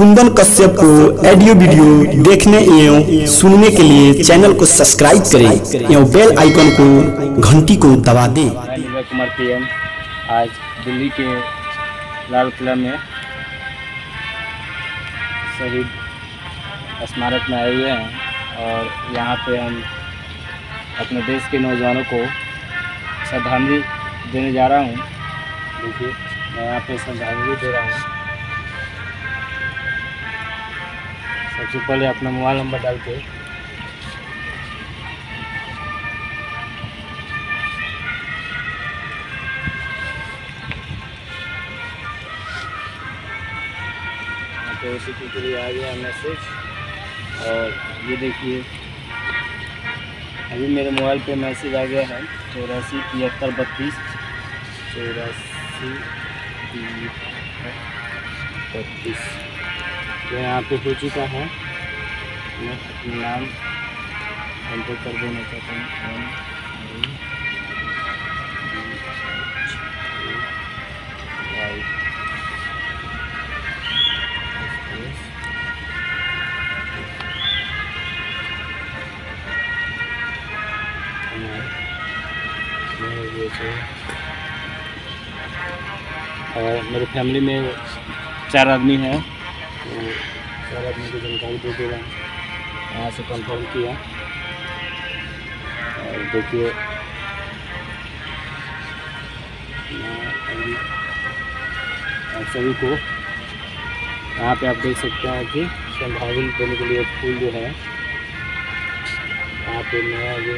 कुंदन कश्यप को audio video देखने एवं सुनने के लिए चैनल को सब्सक्राइब करें एवं बेल आइकन को घंटी को दबा दें। कुमार पीएम आज दिल्ली के लाल किला में शहीद स्मारक में आए हुए हैं और यहाँ पे हम अपने देश के नौजवानों को श्रद्धांजलि देने जा रहा हूँ। देखिए, मैं यहाँ पे श्रद्धांजलि दे रहा हूँ। सबसे पहले अपना मोबाइल नंबर डाल के। ओटीपी के लिए आ गया मैसेज और ये देखिए, अभी मेरे मोबाइल पे मैसेज आ गया है चौरासी तिहत्तर बत्तीस। चौरासी बत्तीस। तो यहाँ पे हो चुका है। मैं अपना नाम एंटर कर देना चाहता हूँ। और मेरे फैमिली में चार आदमी हैं तो चार आदमी की जानकारी दे दे रहा हूँ यहाँ से कंफर्म किया। और देखिए आप सभी को यहाँ पे आप देख सकते हैं कि संभावित देने के लिए फूल जो है यहाँ पे नया जो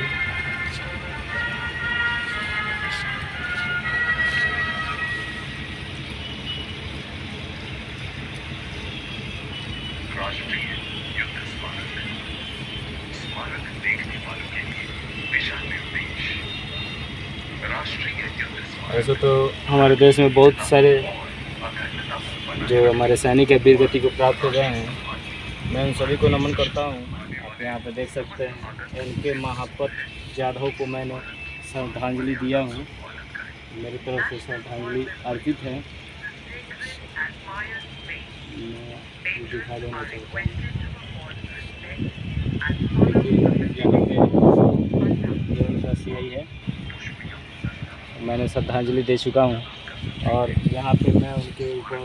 राष्ट्रीय युद्ध स्मारक स्मारक देखने वालों के लिए दिशा निर्देश राष्ट्रीय युद्ध स्मारक वैसे तो हमारे देश में बहुत सारे जो हमारे सैनिक है, वीर गति को प्राप्त हो गए हैं, मैं उन सभी को नमन करता हूँ। आप यहाँ पे देख सकते हैं इनके महापत जाधव को मैंने श्रद्धांजलि दिया हूँ। मेरी तरफ़ से श्रद्धांजलि अर्पित है मैं ये दिखा देना चाहता हूँ मैंने श्रद्धांजलि दे चुका हूँ और यहाँ पे मैं उनके ऊपर